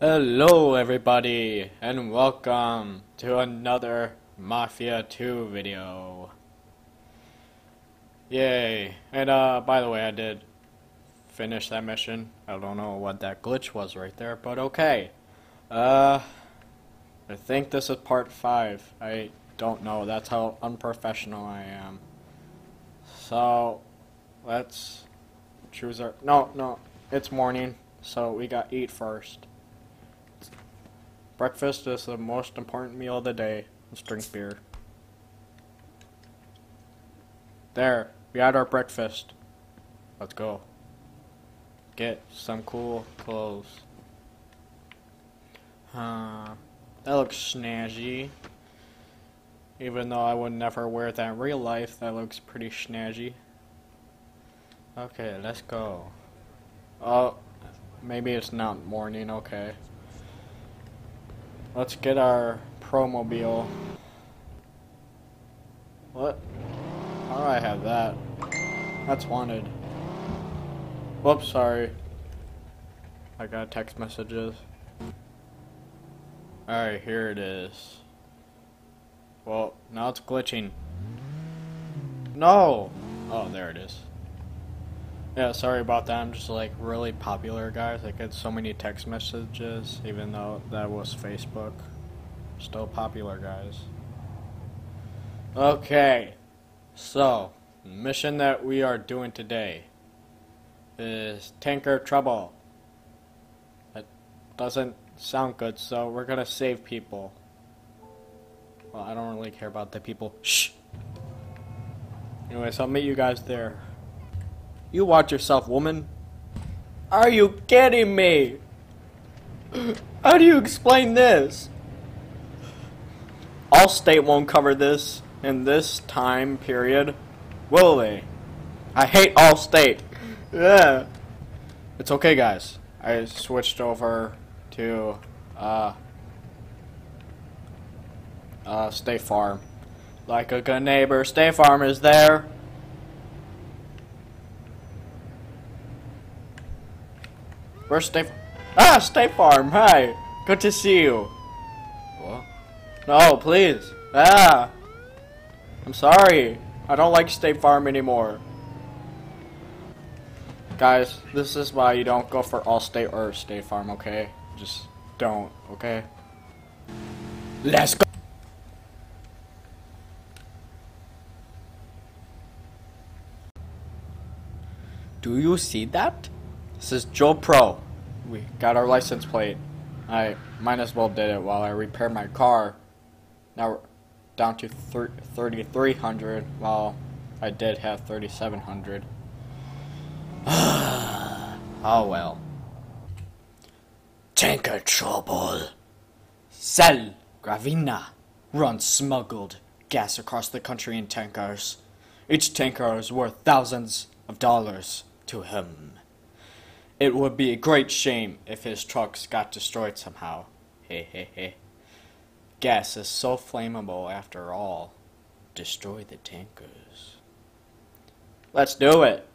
Hello everybody and welcome to another Mafia 2 video. Yay. And uh by the way I did finish that mission. I don't know what that glitch was right there, but okay. Uh I think this is part 5. I don't know. That's how unprofessional I am. So let's choose our No, no. It's morning. So we got eat first. Breakfast is the most important meal of the day. Let's drink beer. There, we had our breakfast. Let's go. Get some cool clothes. Uh, that looks snazzy. Even though I would never wear that in real life, that looks pretty snazzy. Okay, let's go. Oh, maybe it's not morning, okay. Let's get our promobile. What? How do I have that? That's wanted. Whoops, sorry. I got text messages. Alright, here it is. Well, now it's glitching. No! Oh, there it is. Yeah, sorry about that. I'm just like really popular, guys. I get so many text messages, even though that was Facebook. Still popular, guys. Okay, so mission that we are doing today is tanker trouble. That doesn't sound good, so we're gonna save people. Well, I don't really care about the people. Shh. Anyways, I'll meet you guys there. You watch yourself, woman. Are you kidding me? How do you explain this? Allstate won't cover this in this time period, will they? I hate Allstate. Yeah. It's okay, guys. I switched over to uh, uh, State Farm. Like a good neighbor, State Farm is there. Where's State? Ah, State Farm. Hi. Good to see you. What? No, please. Ah. I'm sorry. I don't like State Farm anymore. Guys, this is why you don't go for Allstate or State Farm, okay? Just don't, okay? Let's go. Do you see that? This is Joe Pro. We got our license plate. I might as well did it while I repair my car. Now we're down to 3,300 while I did have 3,700. oh well. Tanker trouble. Sal Gravina runs smuggled gas across the country in tankers. Each tanker is worth thousands of dollars to him. It would be a great shame if his trucks got destroyed somehow. He he he. Gas is so flammable after all. Destroy the tankers. Let's do it.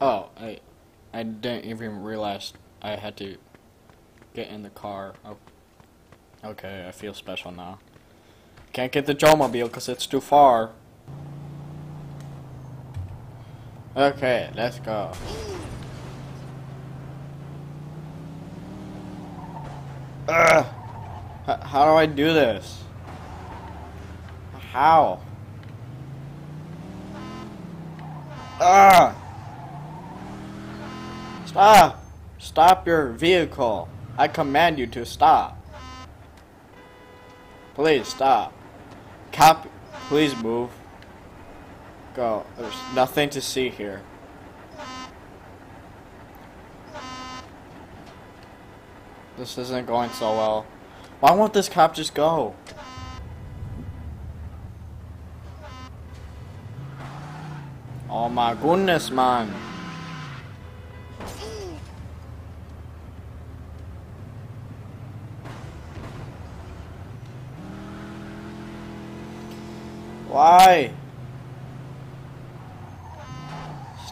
Oh, I I didn't even realize I had to get in the car. Oh, okay, I feel special now. Can't get the Joe-mobile because it's too far. Okay, let's go. Ugh! How do I do this? How? Ugh! Stop! Stop your vehicle! I command you to stop. Please stop. Cop, please move. Go. There's nothing to see here. This isn't going so well. Why won't this cop just go? Oh my goodness, man. Why?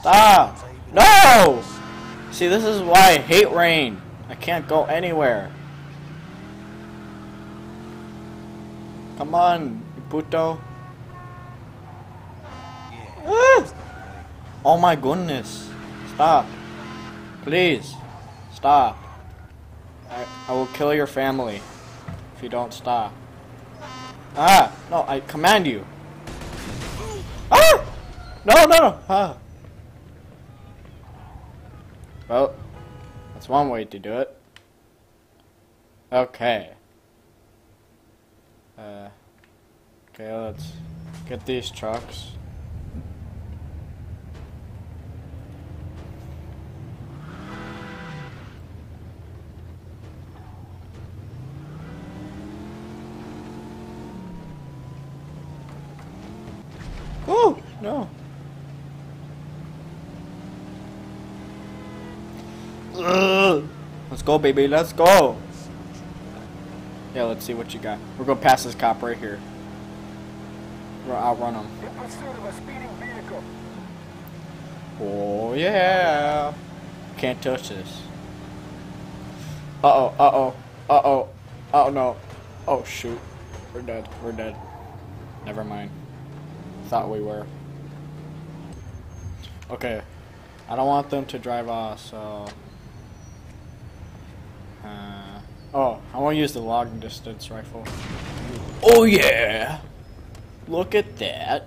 Stop! No! See, this is why I hate rain. I can't go anywhere. Come on, puto. Ah! Oh my goodness. Stop. Please. Stop. I, I will kill your family if you don't stop. Ah! No, I command you. Ah! No, no, no. Ah. Well, that's one way to do it. Okay. Uh, okay, let's get these trucks. Oh, no. Ugh. Let's go, baby. Let's go. Yeah, let's see what you got. We're gonna pass this cop right here. We'll outrun him. In pursuit of a speeding vehicle. Oh yeah. Can't touch this. Uh oh. Uh oh. Uh oh. Oh no. Oh shoot. We're dead. We're dead. Never mind. Thought we were. Okay. I don't want them to drive off, so. Uh, oh, I want to use the long distance rifle. Oh yeah! Look at that.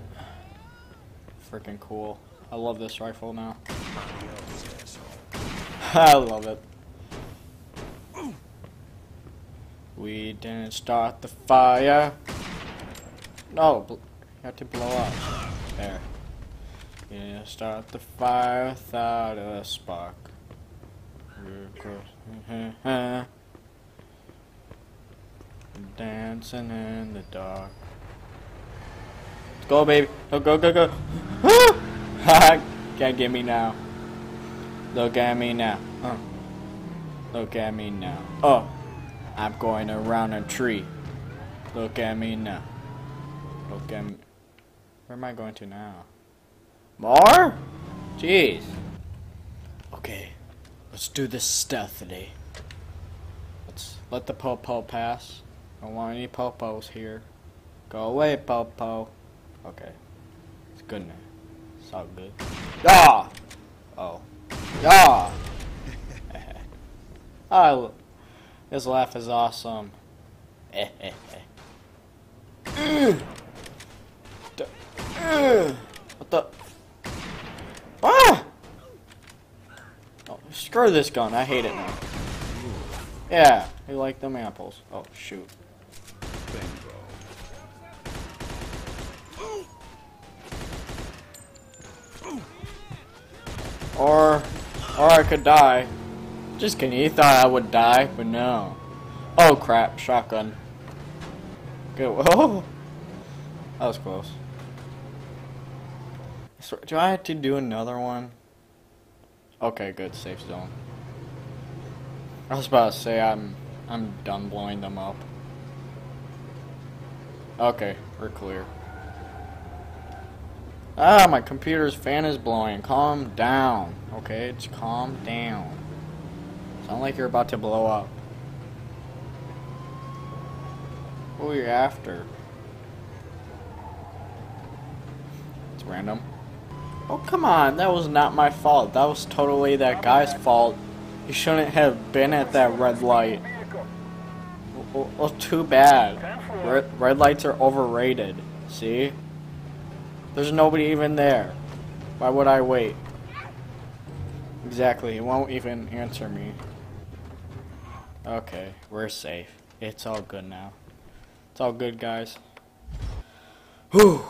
Freaking cool. I love this rifle now. I love it. We didn't start the fire. No, you have to blow up. There. We didn't start the fire without a spark. Close- Dancing in the dark. Let's go, baby. Go, go, go, go. Can't get me now. Look at me now. Look at me now. Oh, I'm going around a tree. Look at me now. Look at me. Where am I going to now? More? Jeez. Okay, let's do this stealthily. Let's let the popo pass. Don't want any popos here. Go away, popo. Okay, it's good now. It's all good. Ah! Oh. Ah! oh, his laugh is awesome. Ugh. D- ugh. What the? Ah! Oh, screw this gun. I hate it now. Yeah, you like them apples. Oh, shoot. Or, or I could die. Just kidding. He thought I would die, but no. Oh crap! Shotgun. Good. Oh, that was close. So, do I have to do another one? Okay, good. Safe zone. I was about to say I'm I'm done blowing them up. Okay, we're clear. Ah, my computer's fan is blowing. Calm down. Okay, it's calm down. Sound like you're about to blow up. Who are you after? It's random. Oh, come on. That was not my fault. That was totally that guy's fault. He shouldn't have been at that red light. Well, well, too bad. Red, red lights are overrated. See? There's nobody even there. Why would I wait? Exactly, he won't even answer me. Okay, we're safe. It's all good now. It's all good, guys. Whew.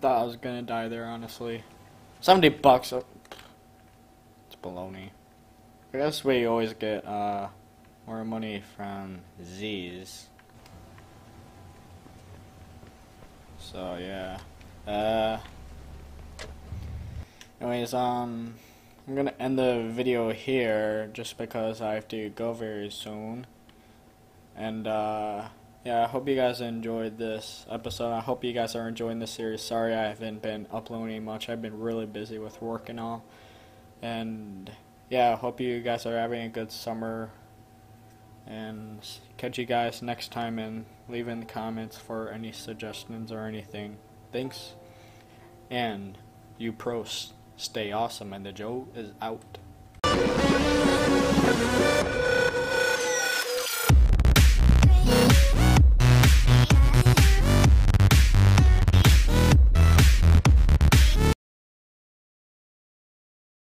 Thought I was gonna die there, honestly. 70 bucks. oh, It's baloney. I guess we always get, uh, more money from Z's. So yeah. Uh anyways, um I'm gonna end the video here just because I have to go very soon. And uh yeah, I hope you guys enjoyed this episode. I hope you guys are enjoying this series. Sorry I haven't been uploading much. I've been really busy with work and all. And yeah, I hope you guys are having a good summer. And catch you guys next time and leave in the comments for any suggestions or anything. Thanks. And you pros stay awesome and the Joe is out.